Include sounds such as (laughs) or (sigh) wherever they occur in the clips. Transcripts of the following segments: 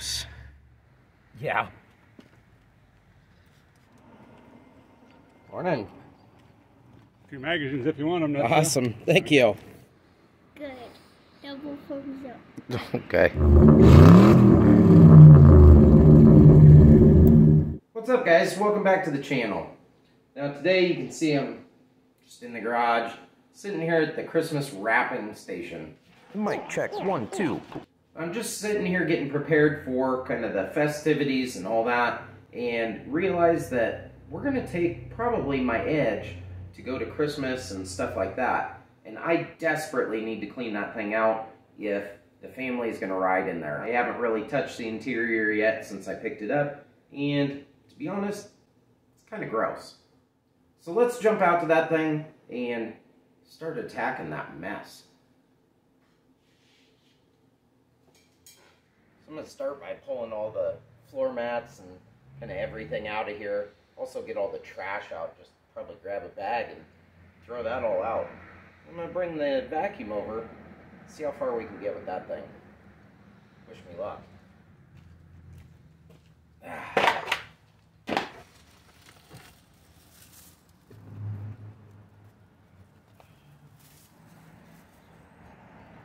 gross. Yeah. Morning. A few magazines if you want them. That's Awesome. Thank you. Good. Double thumbs up. (laughs) Okay. What's up guys? Welcome back to the channel. Now today you can see I'm just in the garage, sitting here at the Christmas wrapping station. Mic check one, two. I'm just sitting here getting prepared for kind of the festivities and all that and realize that we're going to take probably my edge to go to Christmas and stuff like that. And I desperately need to clean that thing out if the family is going to ride in there. I haven't really touched the interior yet since I picked it up and to be honest, it's kind of gross. So let's jump out to that thing and start attacking that mess. I'm gonna start by pulling all the floor mats and kind of everything out of here. Also get all the trash out. Just probably grab a bag and throw that all out. I'm gonna bring the vacuum over, see how far we can get with that thing. Wish me luck. Ah.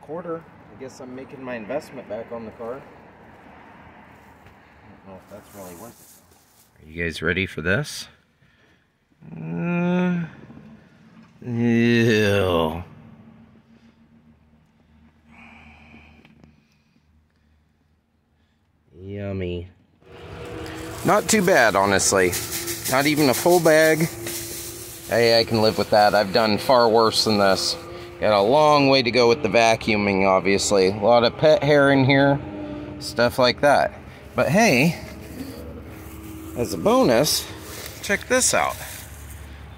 Quarter. I guess I'm making my investment back on the car. I don't know if that's really worth it. Are you guys ready for this? Uh, ew. Yummy. Not too bad, honestly. Not even a full bag. Hey, I can live with that. I've done far worse than this. Got a long way to go with the vacuuming, obviously. A lot of pet hair in here, stuff like that. But hey, as a bonus, check this out.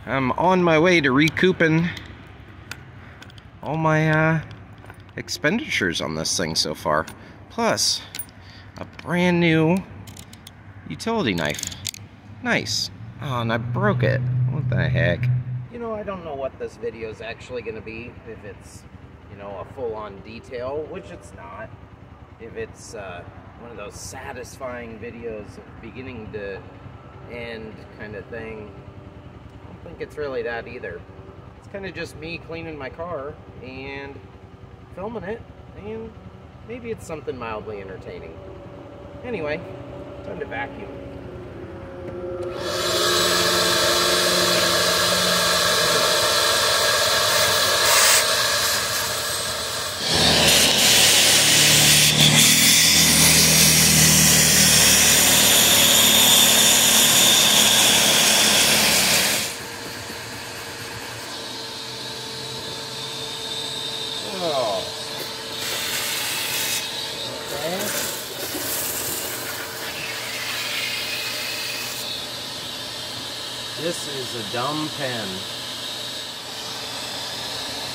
I'm on my way to recouping all my uh, expenditures on this thing so far. Plus, a brand new utility knife. Nice. Oh, and I broke it. What the heck? You know, I don't know what this video is actually going to be. If it's, you know, a full-on detail, which it's not. If it's uh, one of those satisfying videos beginning to end kind of thing. I don't think it's really that either. It's kind of just me cleaning my car and filming it, and maybe it's something mildly entertaining. Anyway, time to vacuum. Oh. Okay. This is a dumb pen.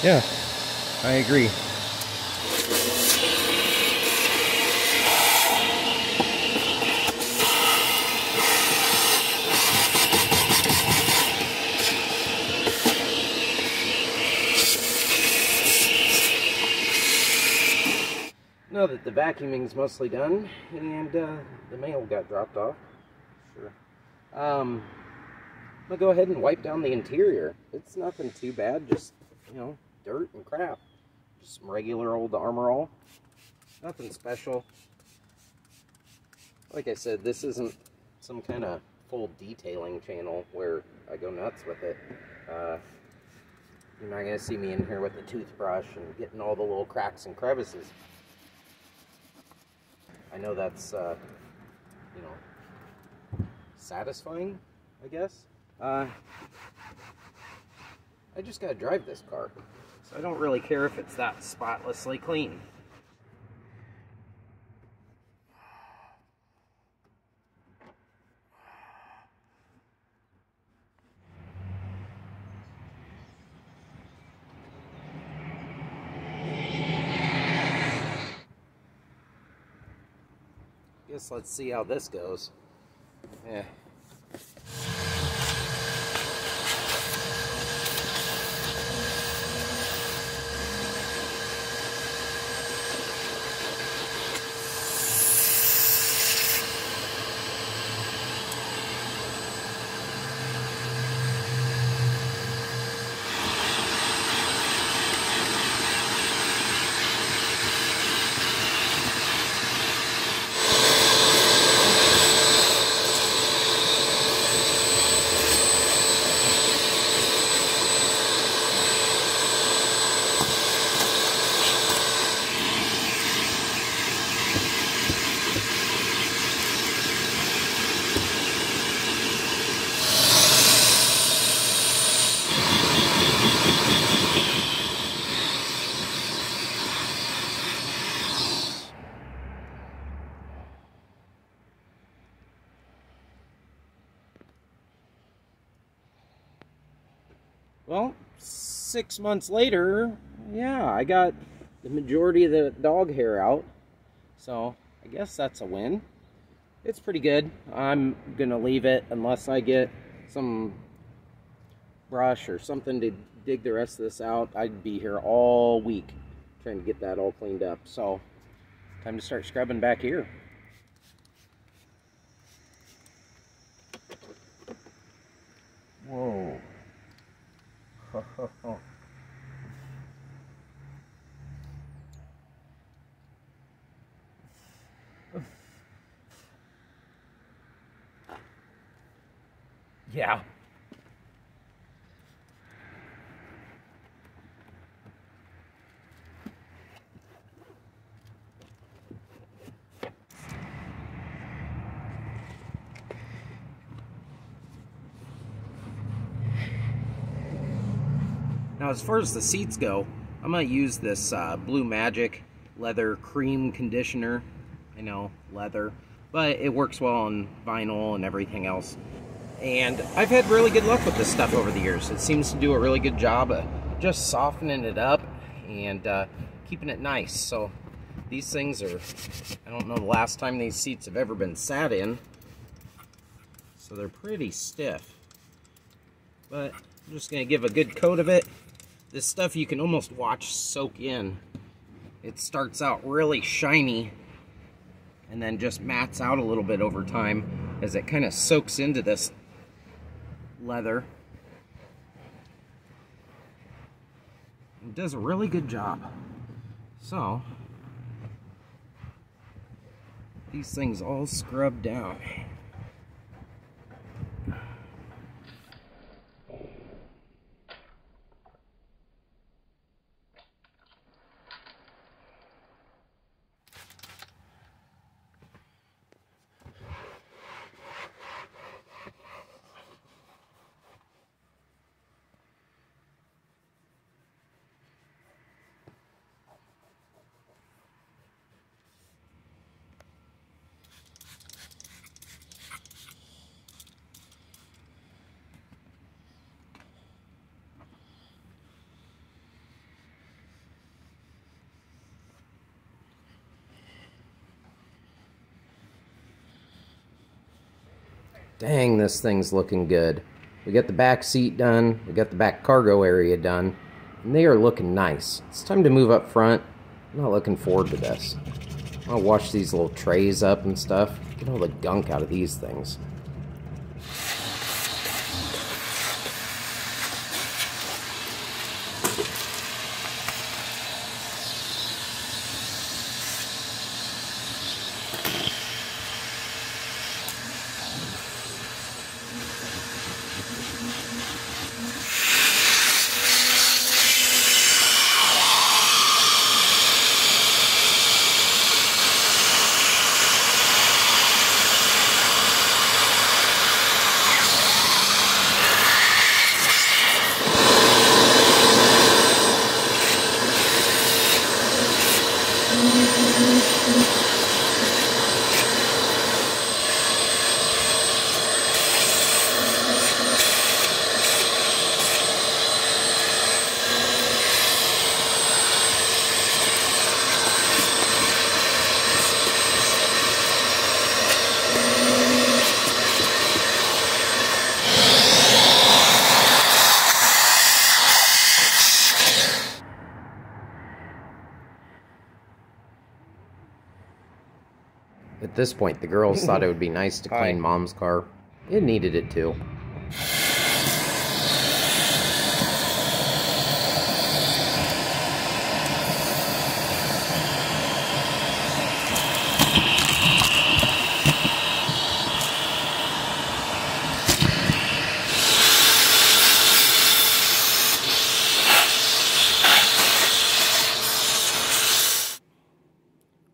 Yeah, I agree. Now that the vacuuming's mostly done and uh, the mail got dropped off, sure. Um, Go ahead and wipe down the interior. It's nothing too bad, just, you know, dirt and crap. Just some regular old Armor All. Nothing special. Like I said, this isn't some kind of full detailing channel where I go nuts with it. Uh, you're not gonna see me in here with a toothbrush and getting all the little cracks and crevices. I know that's, uh, you know, satisfying, I guess. Uh, I just gotta drive this car, so I don't really care if it's that spotlessly clean. Guess let's see how this goes. Yeah. well, six months later, yeah, I got the majority of the dog hair out. So I guess that's a win. It's pretty good. I'm gonna leave it unless I get some brush or something to dig the rest of this out. I'd be here all week trying to get that all cleaned up. So time to start scrubbing back here. Whoa. (laughs) Yeah. Now, as far as the seats go, I'm going to use this uh, Blue Magic leather cream conditioner. I know, leather, but it works well on vinyl and everything else. And I've had really good luck with this stuff over the years. It seems to do a really good job of just softening it up and uh, keeping it nice. So these things are, I don't know the last time these seats have ever been sat in. So they're pretty stiff. But I'm just going to give a good coat of it. This stuff you can almost watch soak in. It starts out really shiny and then just mats out a little bit over time as it kind of soaks into this leather. It does a really good job. So, these things all scrub down. Dang, this thing's looking good. We got the back seat done, we got the back cargo area done, and they are looking nice. It's time to move up front. I'm not looking forward to this. I'll wash these little trays up and stuff. Get all the gunk out of these things. At this point, the girls thought it would be nice to (laughs) clean Hi. mom's car. It needed it too.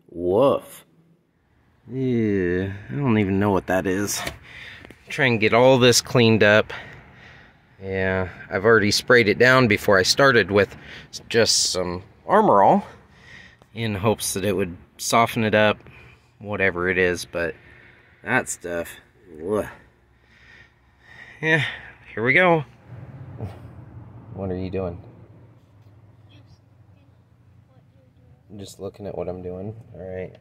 Woof. Yeah, I don't even know what that is. Try and get all this cleaned up. Yeah, I've already sprayed it down before I started with just some Armor All in hopes that it would soften it up, whatever it is, but that stuff. ugh. Yeah, here we go. What are you doing? I'm just looking at what I'm doing. All right.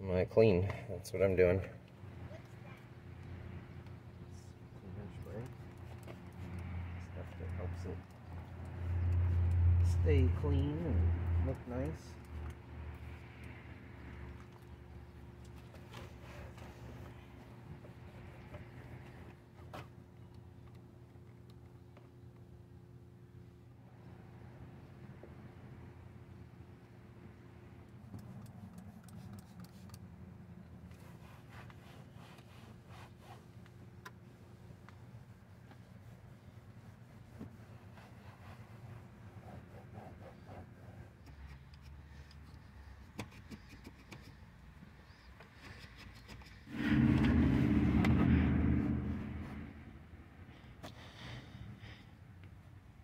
I'm gonna clean. That's what I'm doing. Stuff that helps it stay clean and look nice.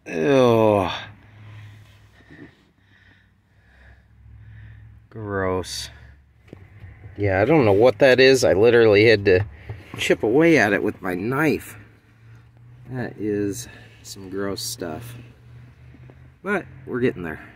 Ew. Gross. Yeah, I don't know what that is. I literally had to chip away at it with my knife. That is some gross stuff. But we're getting there.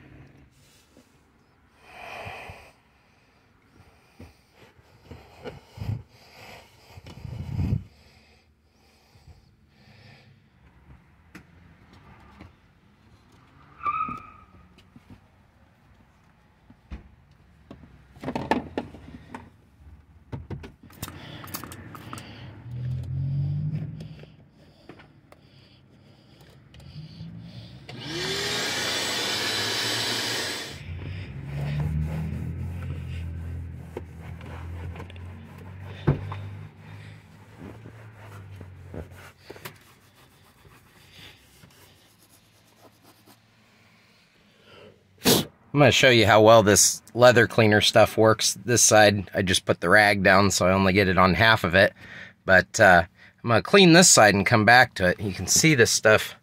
I'm going to show you how well this leather cleaner stuff works. This side, I just put the rag down so I only get it on half of it. But uh, I'm going to clean this side and come back to it. You can see this stuff.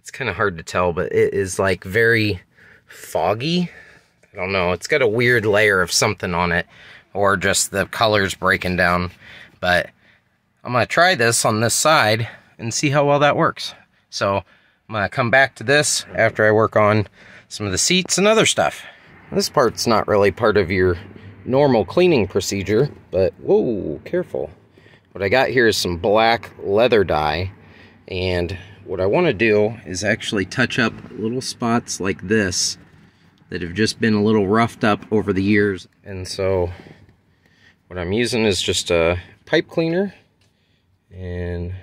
It's kind of hard to tell, but it is like very foggy. I don't know. It's got a weird layer of something on it or just the colors breaking down. But I'm going to try this on this side and see how well that works. So I'm going to come back to this after I work on some of the seats and other stuff. This part's not really part of your normal cleaning procedure, but whoa, careful. What I got here is some black leather dye, and what I want to do is actually touch up little spots like this that have just been a little roughed up over the years. And so what I'm using is just a pipe cleaner and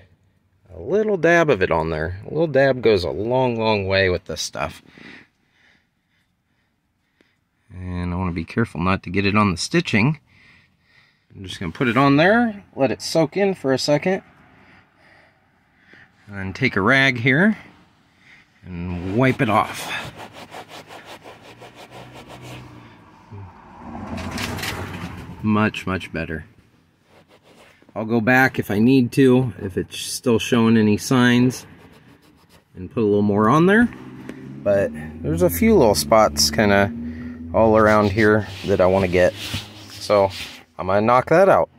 a little dab of it on there. A little dab goes a long, long way with this stuff. And I want to be careful not to get it on the stitching. I'm just going to put it on there, let it soak in for a second. And then take a rag here and wipe it off. Much, much better. I'll go back if I need to, if it's still showing any signs, and put a little more on there. But there's a few little spots kind of all around here that I want to get. So I'm going to knock that out.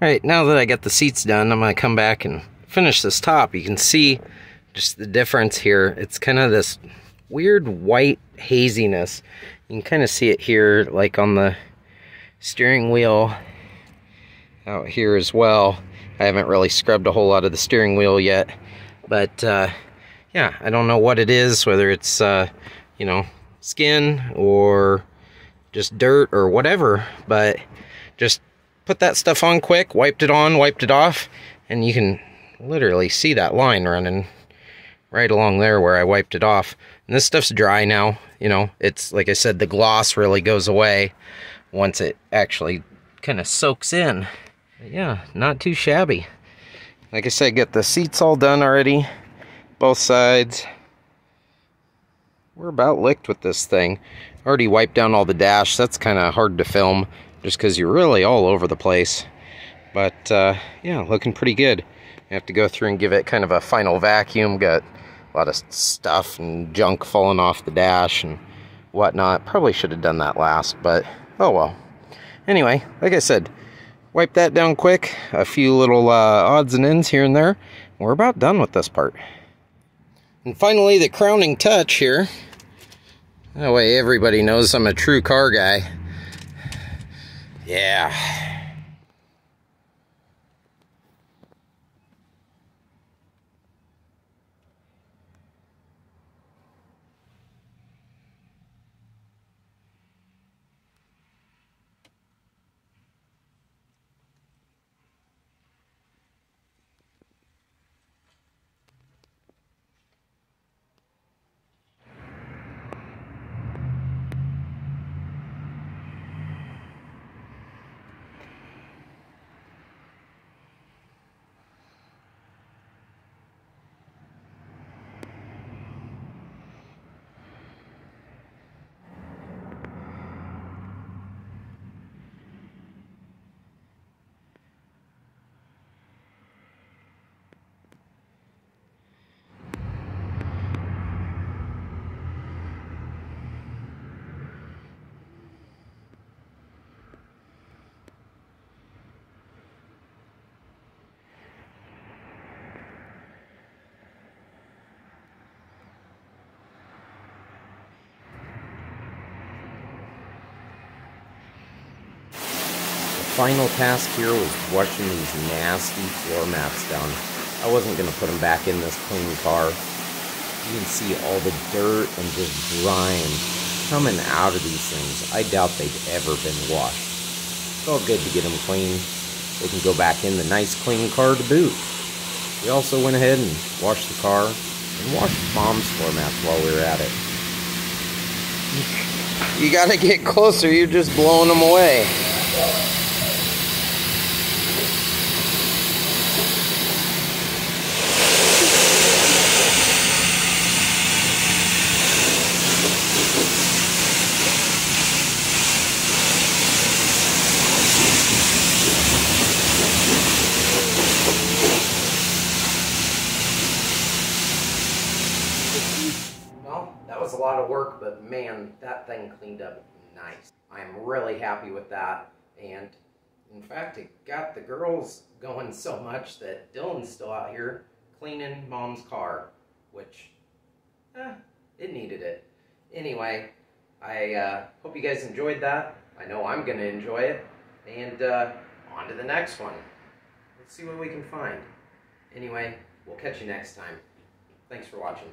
Alright, now that I got the seats done, I'm going to come back and finish this top. You can see just the difference here. It's kind of this weird white haziness. You can kind of see it here, like on the steering wheel out here as well. I haven't really scrubbed a whole lot of the steering wheel yet. But, uh, yeah, I don't know what it is, whether it's, uh, you know, skin or just dirt or whatever. But just put that stuff on quick, wiped it on, wiped it off, and you can literally see that line running right along there where I wiped it off. And this stuff's dry now, you know, it's like I said, the gloss really goes away once it actually kind of soaks in. But yeah, not too shabby. Like I said, get the seats all done already, both sides. We're about licked with this thing. Already wiped down all the dash. That's kind of hard to film just because you're really all over the place. But uh, yeah, looking pretty good. Have to go through and give it kind of a final vacuum. Got a lot of stuff and junk falling off the dash and whatnot. Probably should have done that last, but oh well. Anyway, like I said, wipe that down quick. A few little uh, odds and ends here and there. We're about done with this part. And finally, the crowning touch here. That way everybody knows I'm a true car guy. Yeah. Final task here was washing these nasty floor mats down. I wasn't going to put them back in this clean car. You can see all the dirt and just grime coming out of these things. I doubt they've ever been washed. It's all good to get them clean. They can go back in the nice clean car to boot. We also went ahead and washed the car and washed mom's floor mats while we were at it. You gotta get closer, you're just blowing them away. Well, that was a lot of work, but man, that thing cleaned up nice. I'm really happy with that. And in fact, it got the girls going so much that Dylan's still out here cleaning mom's car, which, eh, it needed it. Anyway, I uh, hope you guys enjoyed that. I know I'm going to enjoy it. And uh, on to the next one. Let's see what we can find. Anyway, we'll catch you next time. Thanks for watching.